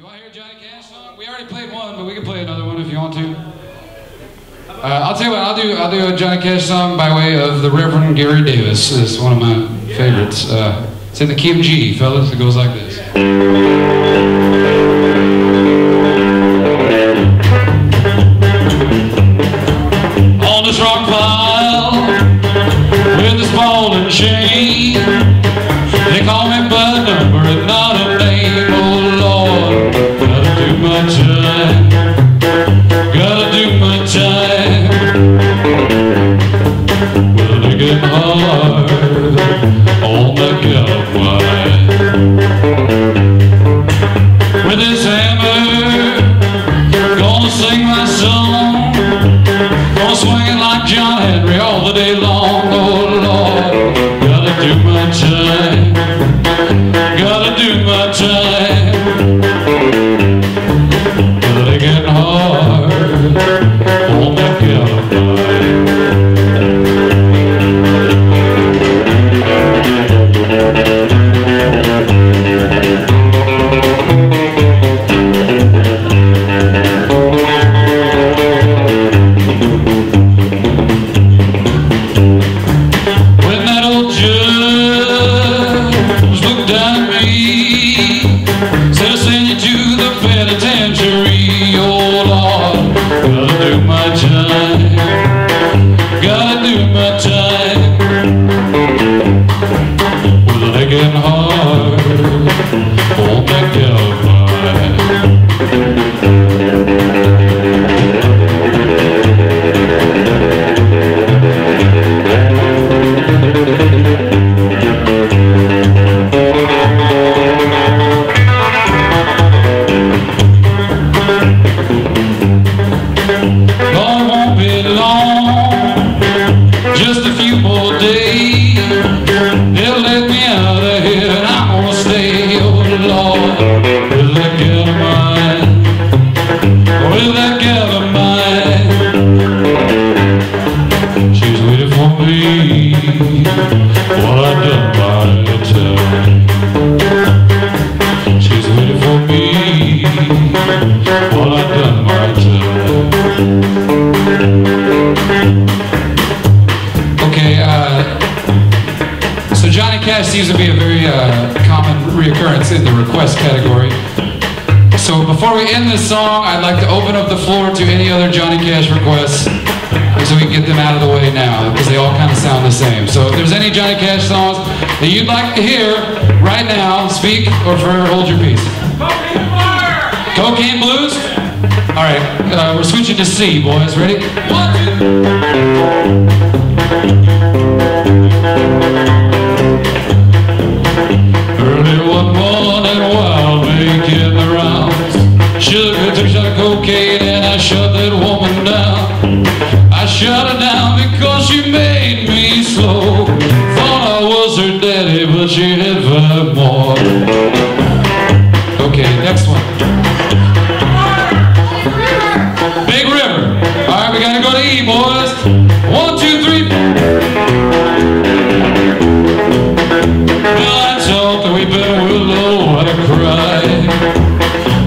You want to hear a Johnny Cash song? We already played one, but we can play another one if you want to. Uh, I'll tell you what. I'll do. I'll do a Johnny Cash song by way of the Reverend Gary Davis. It's one of my favorites. Uh, it's in the key of G, fellas. It goes like this. Common reoccurrence in the request category. So before we end this song, I'd like to open up the floor to any other Johnny Cash requests so we can get them out of the way now because they all kind of sound the same. So if there's any Johnny Cash songs that you'd like to hear right now, speak or forever hold your peace. Cocaine Cocaine Blues? All right, uh, we're switching to C, boys. Ready? One, two. One, two, three. Well, I talked to weeping willow and I cried.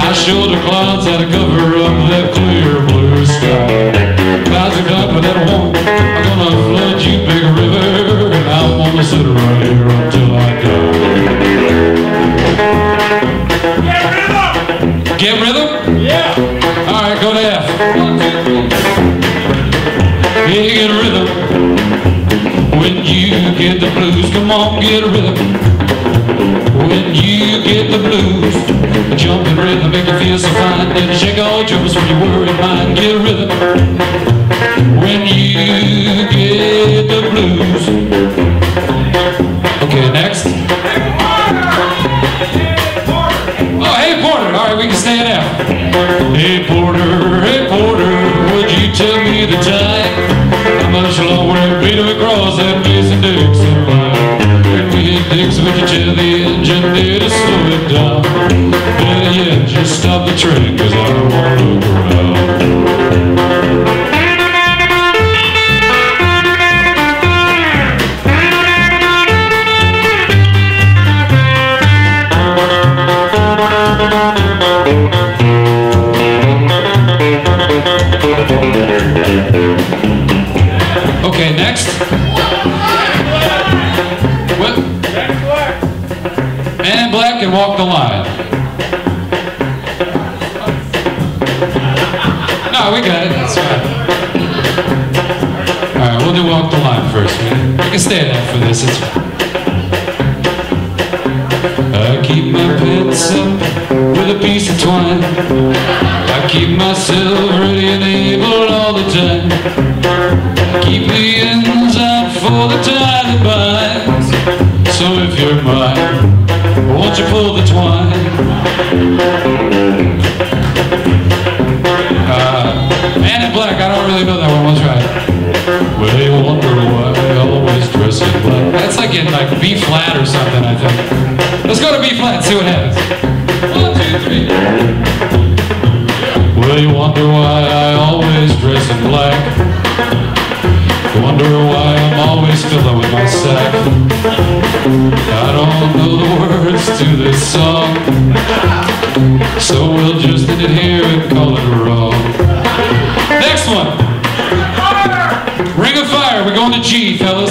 I showed the clouds how to cover up that clear blue sky. Clouds are dark, but that woman, I'm gonna flood you, Big River, and I'm gonna sit right here until I die. Get rhythm? Yeah. All right, go to F. Yeah, get a rhythm. When you get the blues, come on, get a rhythm. When you get the blues, jump in rhythm, make you feel so fine. Then shake all jumps when you worry mind, get a rhythm. When you get the blues. Okay, next. Oh, hey Porter. All right, we can at F. Hey Porter, Dixon, would the engine there to slow it down? Better yet, just stop the train, cause I don't wanna look around. Okay, line. No, we got it. That's fine. All right, we'll do walk the line first. Man. We can stay that for this. It's fine. I keep my pets up with a piece of twine. I keep myself ready and able all the time. Keep the ends out for the tie that binds. So if you're mine, won't you pull the twine? Uh, Man in Black, I don't really know that one. We'll try it. Well, you wonder why I always dress in black. That's like in like B flat or something, I think. Let's go to B flat, see what happens. G, fellas.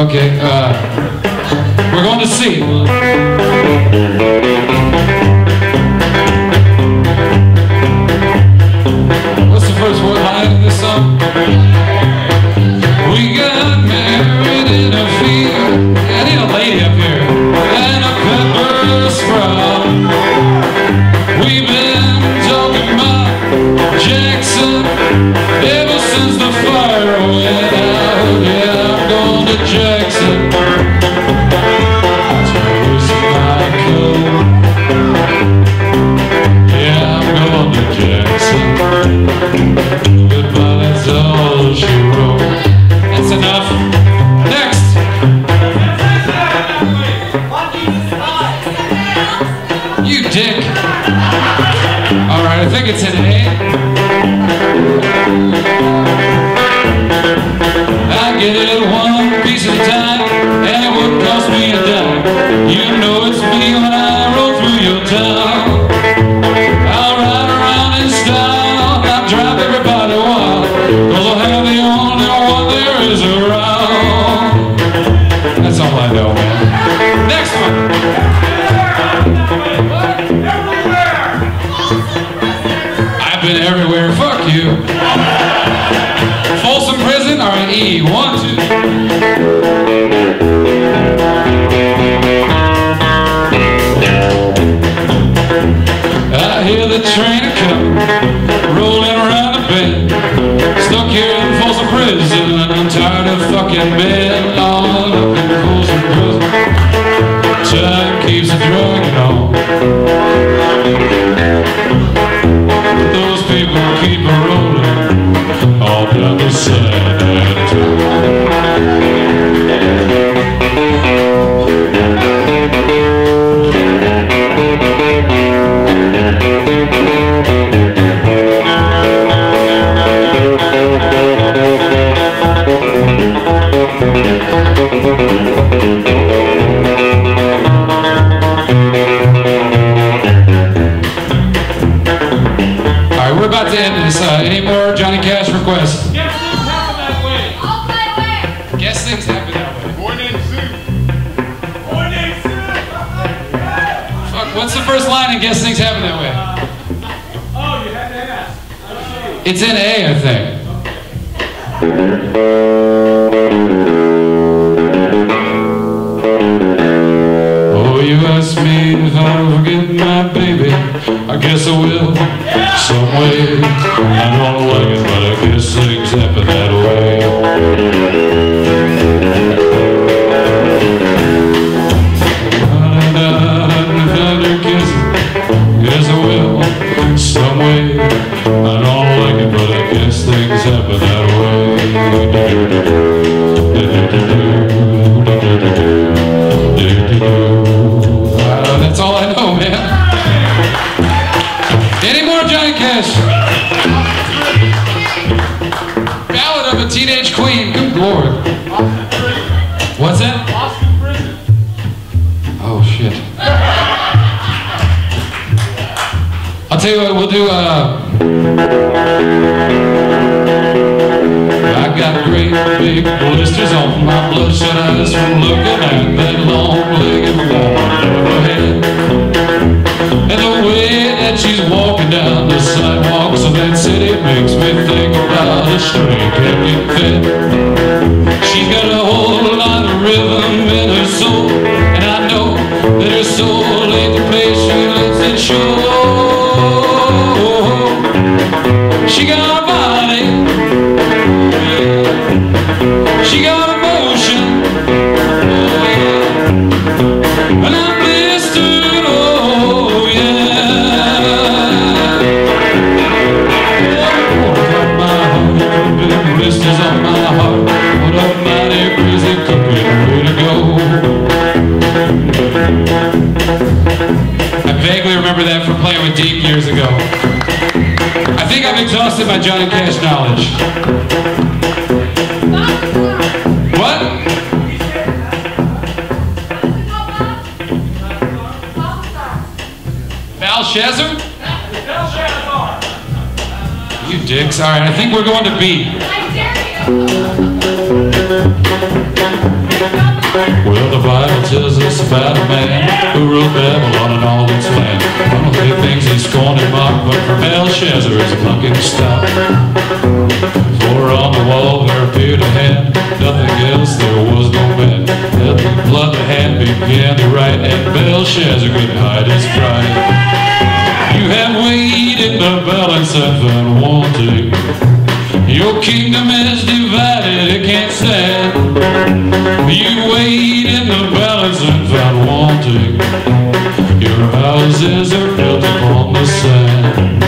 Okay, uh, we're going to see. Dick. All right, I think it's an A. I get it one piece at a time, and it wouldn't cost me a dime. You know it's me when I roll through your town. I'm fucking bed. In Folsom Prison, time keeps dragging on. It's in A, I think. Mm-hmm. Tell you what, we'll do, uh... I got great big blisters on my bloodshot eyes from looking at that long-legged woman overhead. And the way that she's walking down the sidewalks of that city makes me think about a stray getting fed. She's got a whole lot of rhythm in her soul, and I know that her soul ain't the place she lets it show. That from playing with Deep years ago. I think I've exhausted my Johnny Cash knowledge. What? Belshazzar? You dicks. All right, I think we're going to B. Well, the Bible tells us about a man who ruled Babylon and all its land. One of the things he scorned and mocked, but for Belshazzar his pumpkin stop. For on the wall there appeared a hand, nothing else, there was no man. Nothing blood the hand began to write, and Belshazzar could hide his pride. You have weighed in the and found. Your kingdom is divided, it can't. You weighed in the balance and found wanting. Your houses are built upon the sand.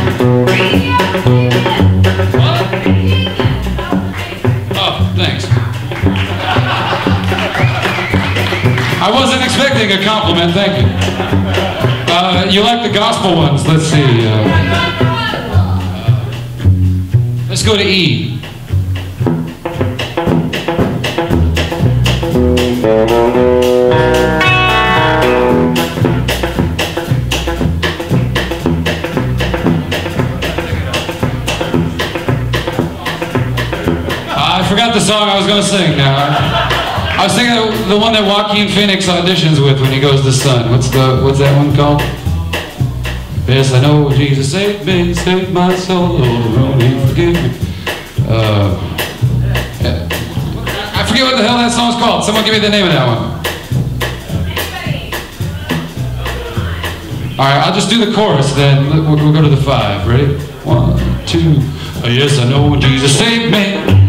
Oh, thanks. I wasn't expecting a compliment, thank you. Uh, you like the gospel ones? Let's see. Uh, let's go to E. Uh, I forgot the song I was going to sing now. I was thinking of the one that Joaquin Phoenix auditions with when he goes to Sun. What's the what's that one called? Yes, I know Jesus saved me, saved my soul. Oh, Lord, he forgive me. Uh. I forget what the hell that song's called. Someone give me the name of that one. All right, I'll just do the chorus then. We'll, we'll go to the five. Ready? One, two. Uh, yes, I know Jesus saved me.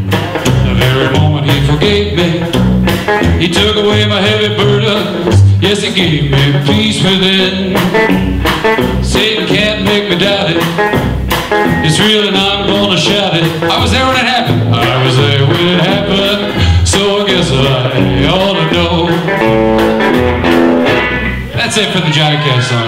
Ought to